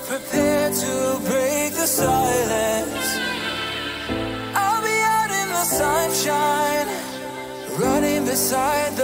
prepared to break the silence. I'll be out in the sunshine Running beside the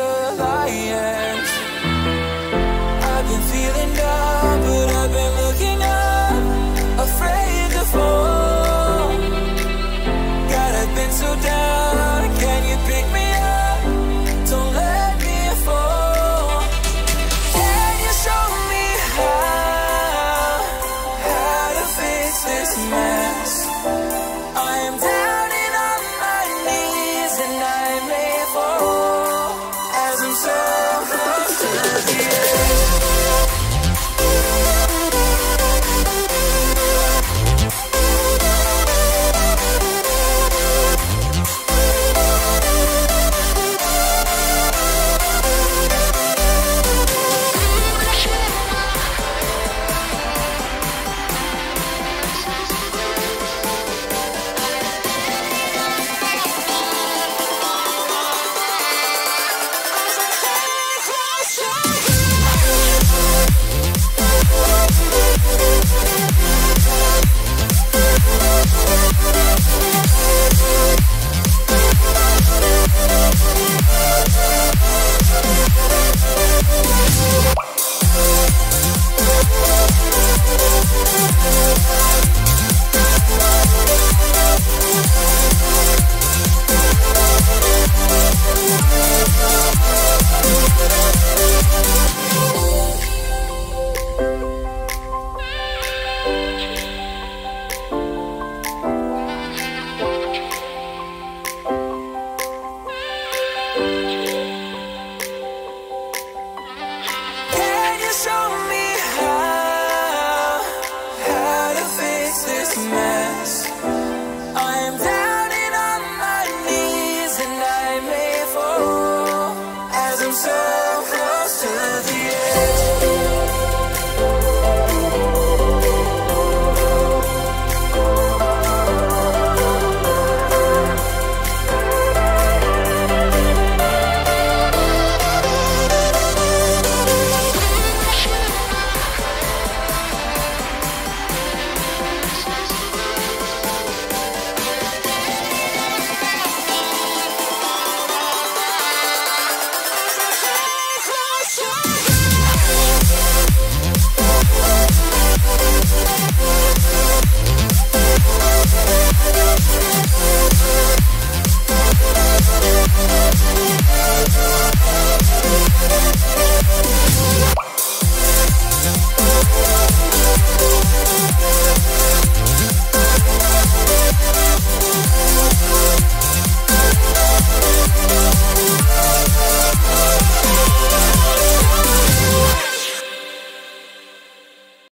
Yeah. doesn't say